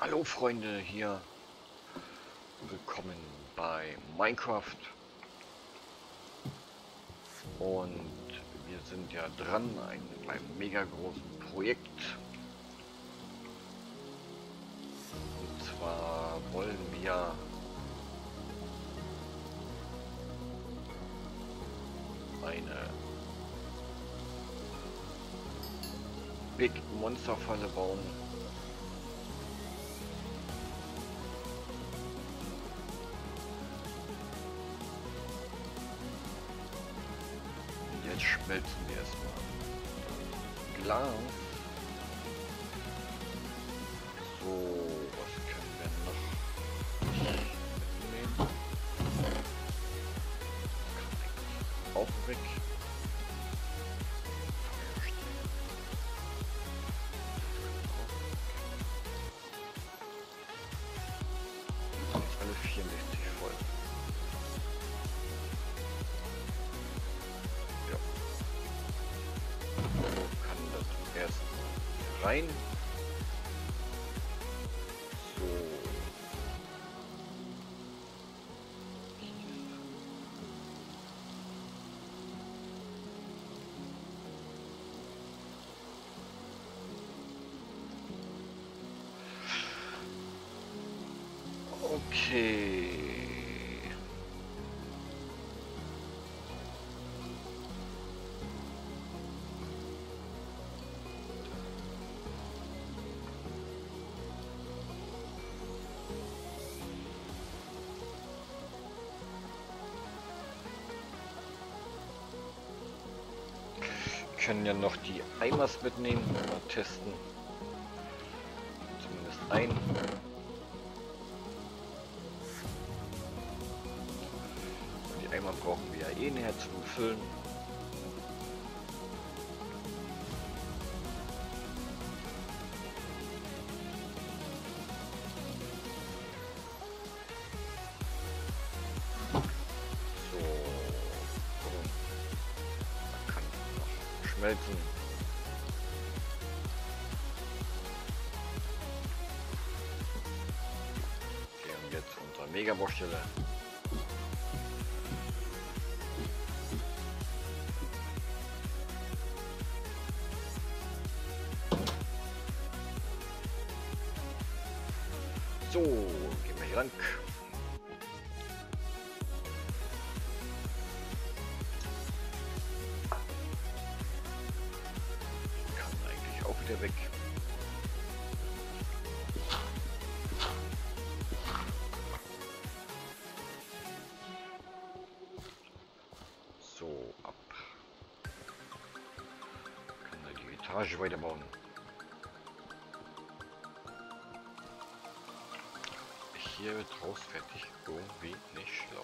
Hallo Freunde, hier. Willkommen bei Minecraft. Und wir sind ja dran ein, einem mega großen Projekt. Und zwar wollen wir eine Big Monster Falle bauen Jetzt schmelzen wir erstmal. Glas. So, rein. So. Okay. Können ja noch die Eimers mitnehmen mal testen. Zumindest ein. Die Eimer brauchen wir ja eh näher zum Füllen. Gehen wir hier lang. Kann eigentlich auch wieder weg. So, ab. Kann da die Etage weiterbauen. Wird raus fertig irgendwie nicht schlau.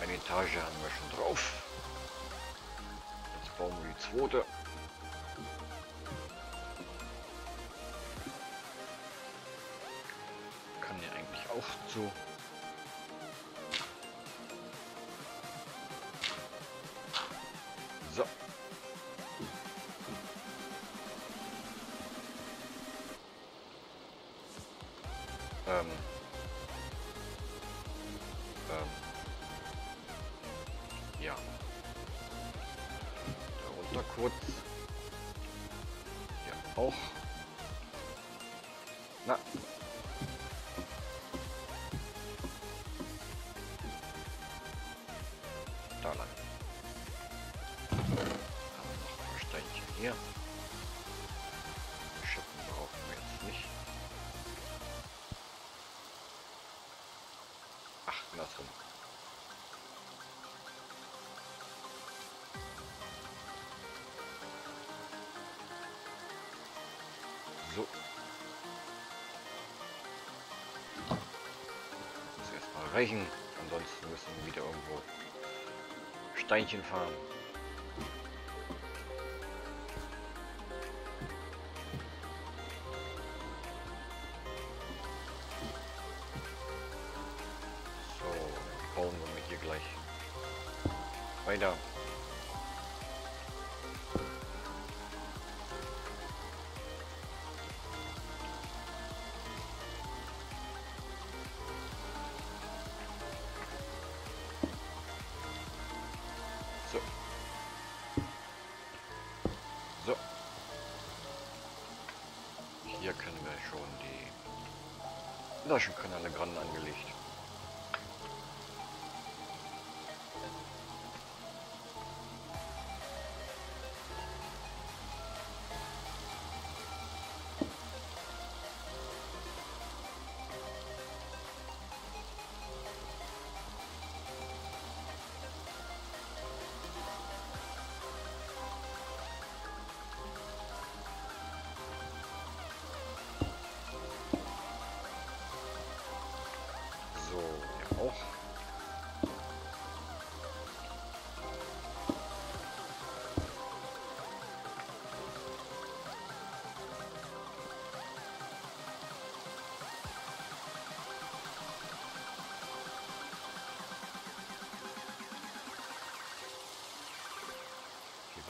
Eine Etage haben wir schon drauf. Jetzt bauen wir die zweite. Kann ja eigentlich auch. So. So. Muss erstmal reichen. Ansonsten müssen wir wieder irgendwo Steinchen fahren. So, bauen wir hier gleich weiter.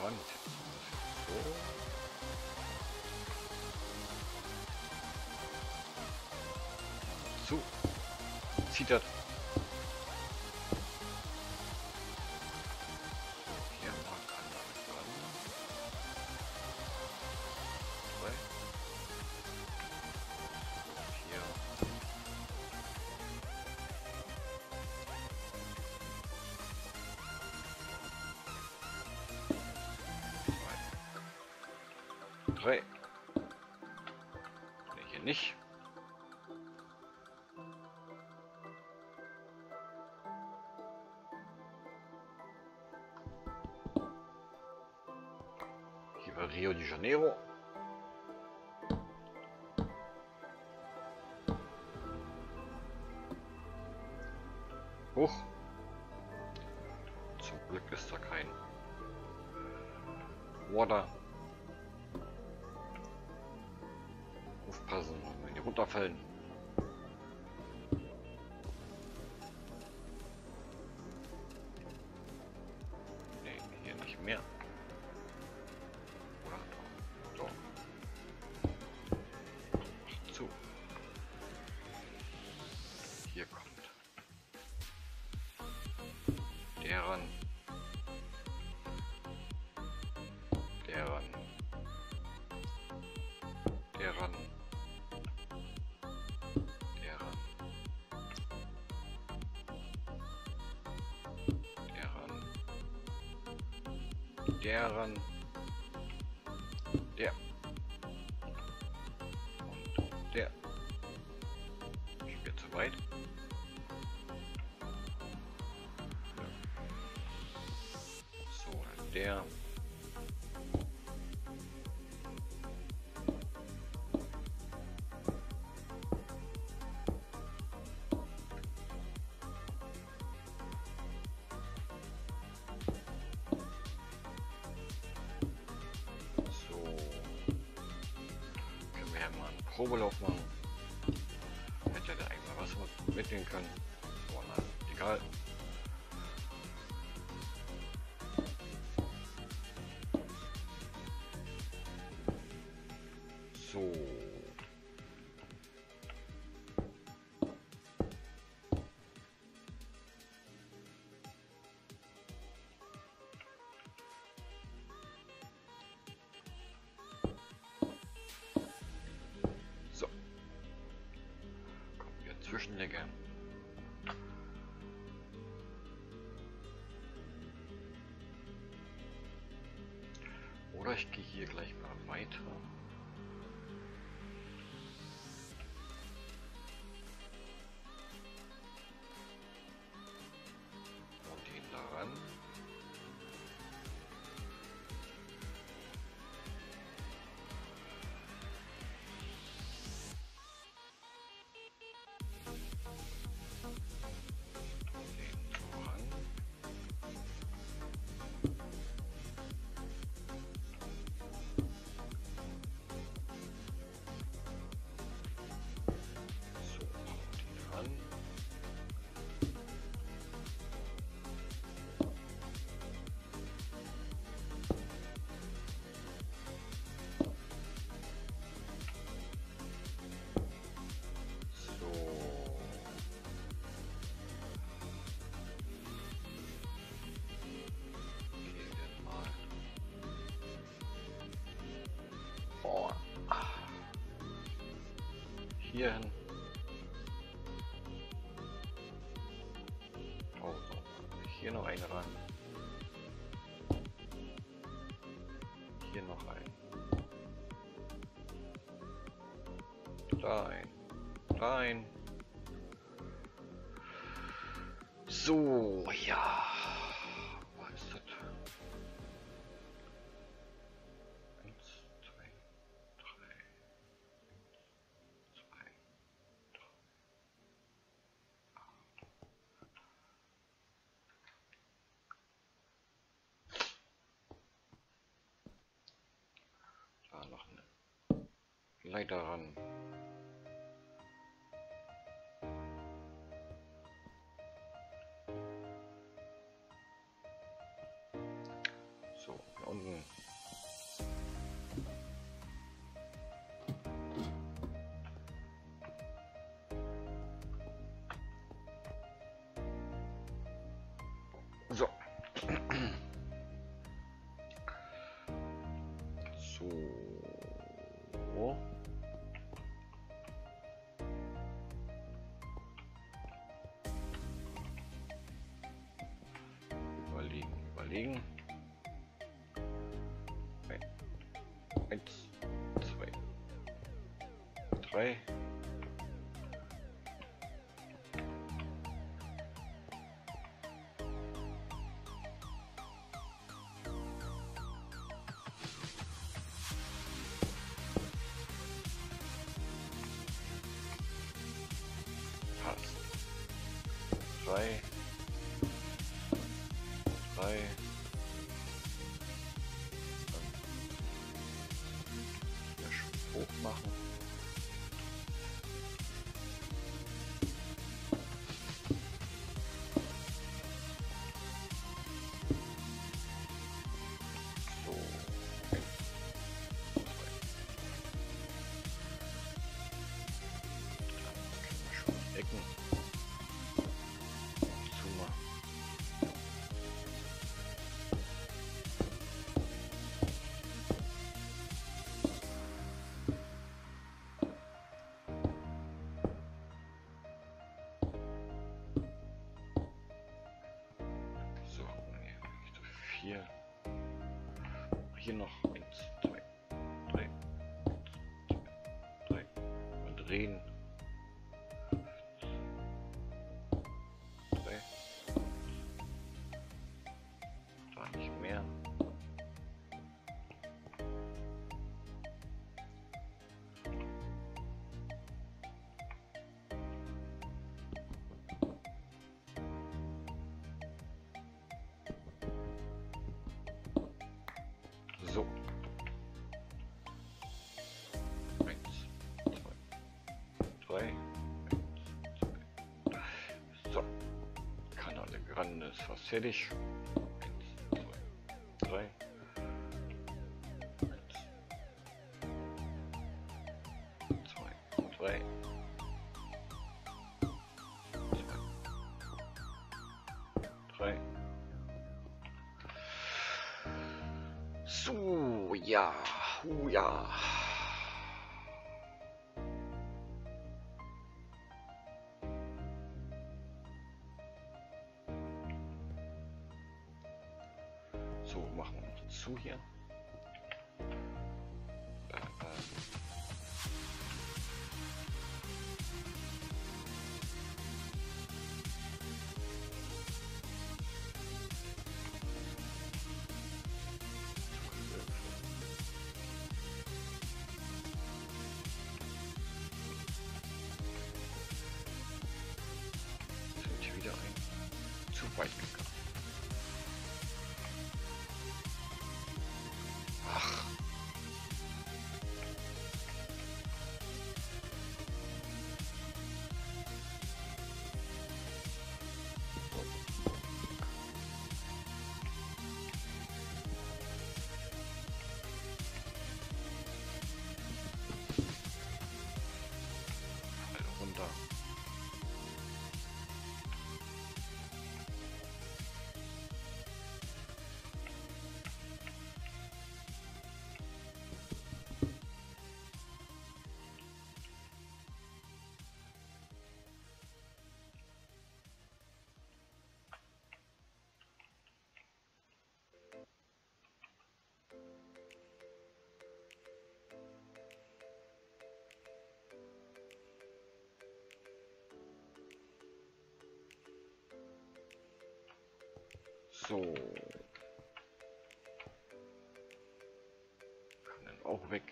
Wand. So. Zu. Zieht das. Hier nicht. Hier war Rio de Janeiro. Hoch. Zum Glück ist da kein Water. Runterfallen. Der Probelauf machen. Hätte der eigentlich mal was mitnehmen können. Zwischenlänge. Oder ich gehe hier gleich mal weiter. Hier hin. Oh, hier noch eine ran. Hier noch ein. Rein. Rein. So, ja. Leiter ran. Überlegen, überlegen. Ein, eins, zwei, drei. Hier noch eins, zwei, drei, zwei, drei. Und drehen. Fertig. Eins, zwei, drei. Eins, zwei, drei. Drei. So, ja, oh ja. So. Kann dann auch weg.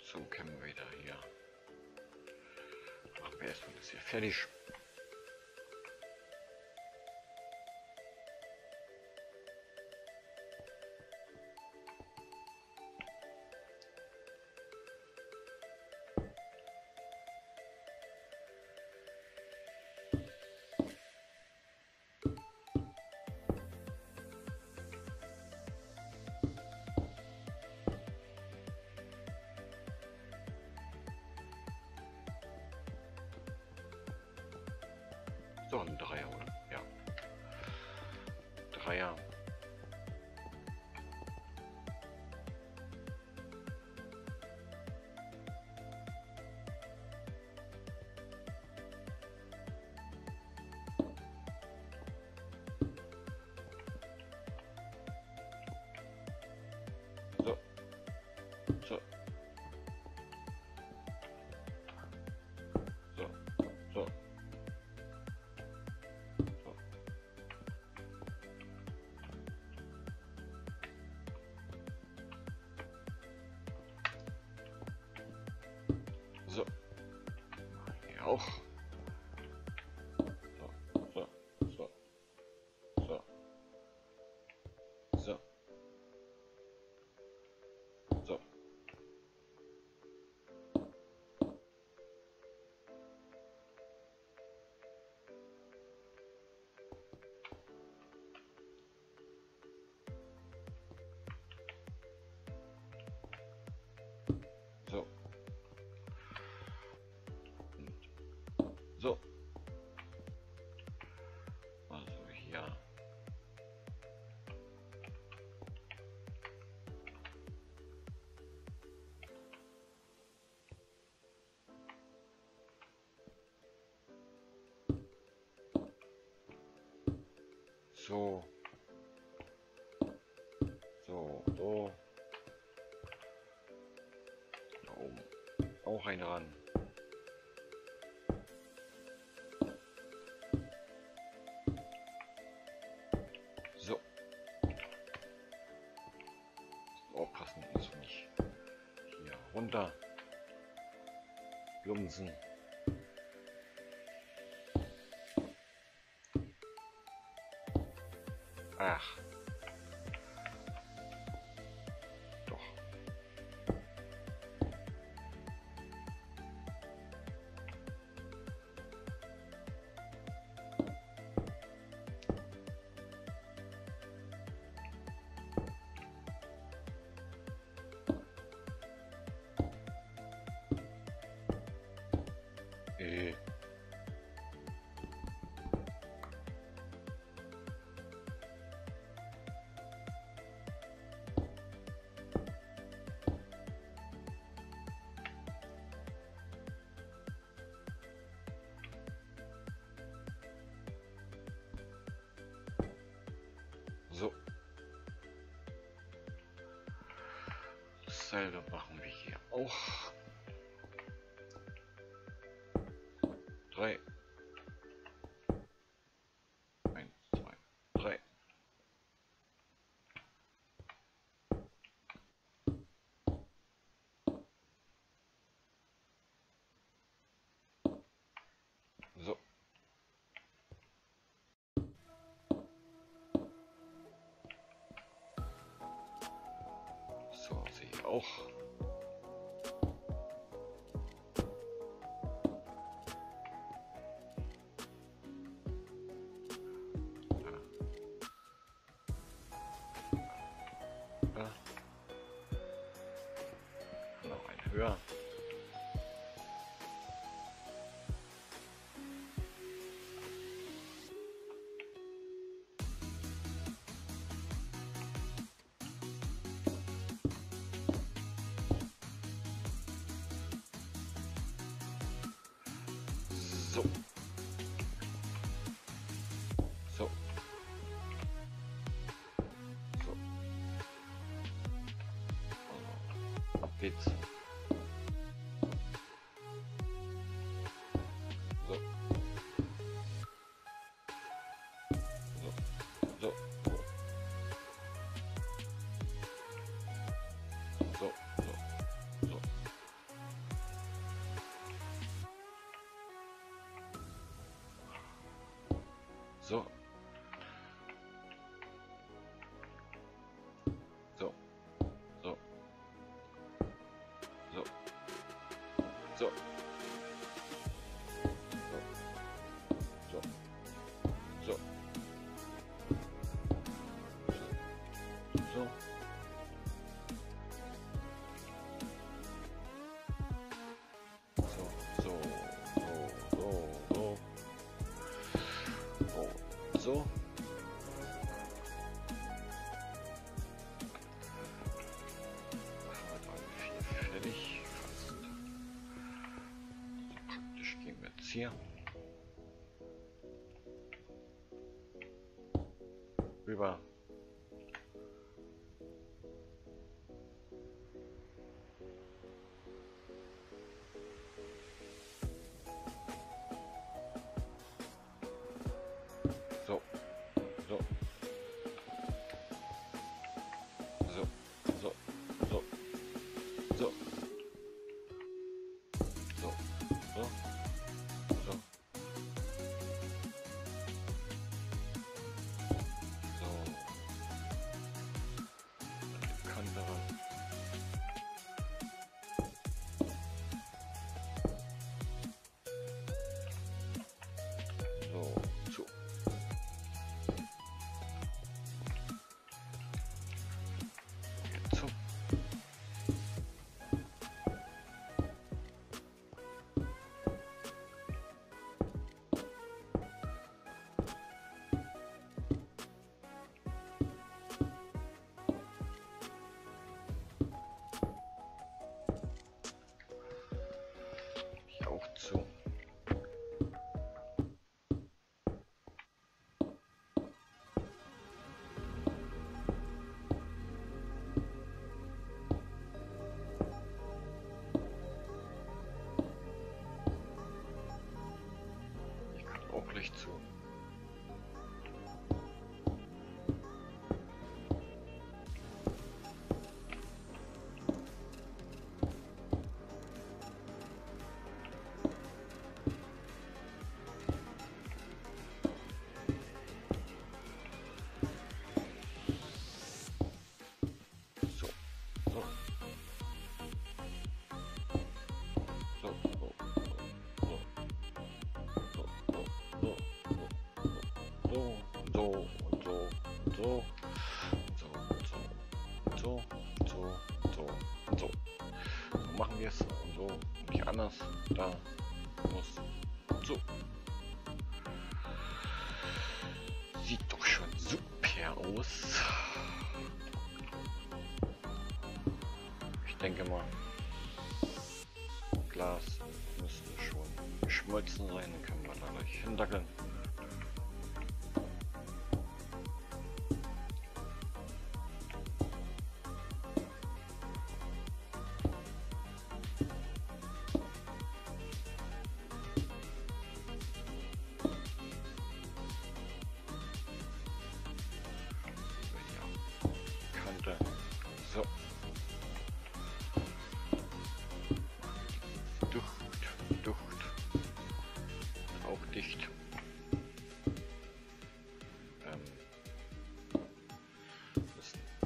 So können wir wieder hier. Machen wir erstmal das hier fertig. So, ein Dreier, oder? Ja. Dreier. Auch. So, so, so, so. So. So. So. So, so. Da oben. Auch ein ran. So. Aufpassen, dass wir nicht hier runter lumsen. Dasselbe machen wir hier auch. と。höher. mezzo here. We will so, so, so, so, so, und so. So machen wir es und so, nicht anders. Da muss so. Sieht doch schon super aus. Ich denke mal, Glas müsste schon geschmolzen sein, dann kann man da gleich hindackeln.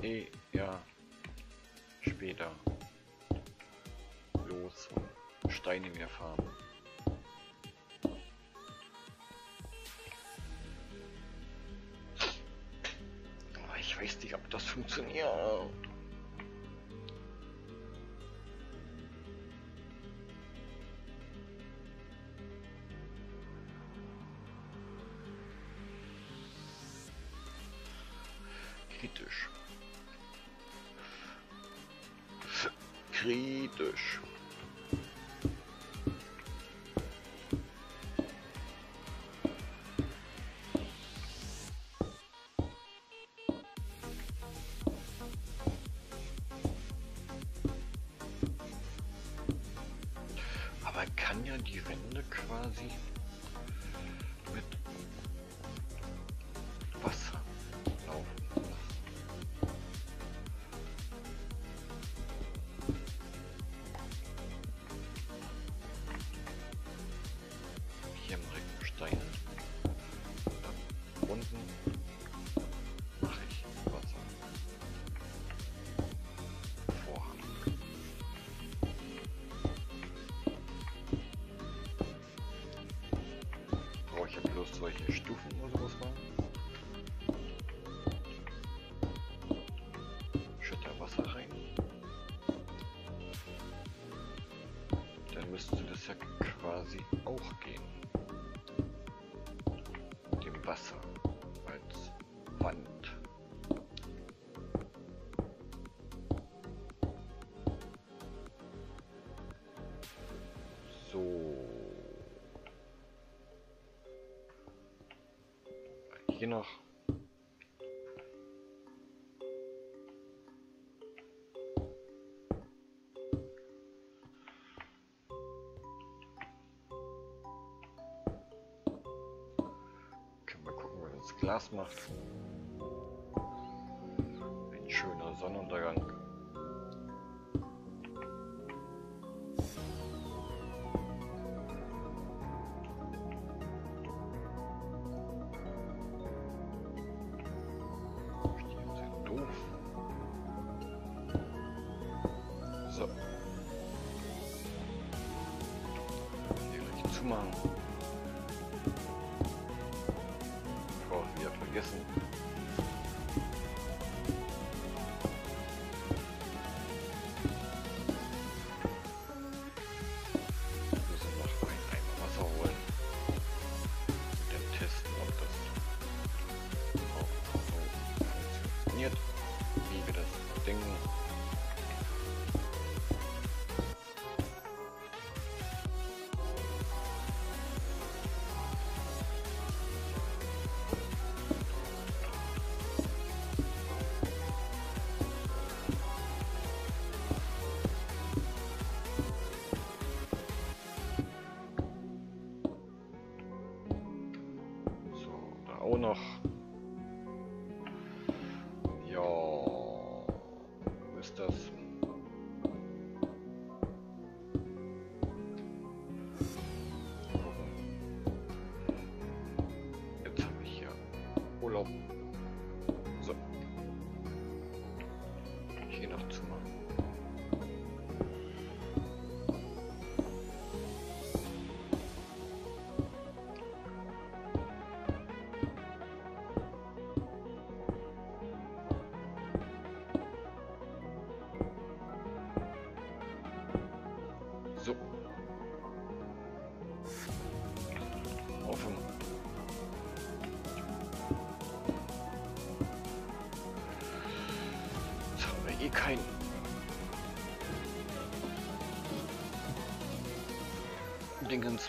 Eh ja später los und Steine mehr fahren. Aber ich weiß nicht, ob das funktioniert. je nach Glas macht. Ein schöner Sonnenuntergang. บุรม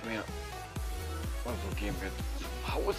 mir. Und so gehen wir zum Haus.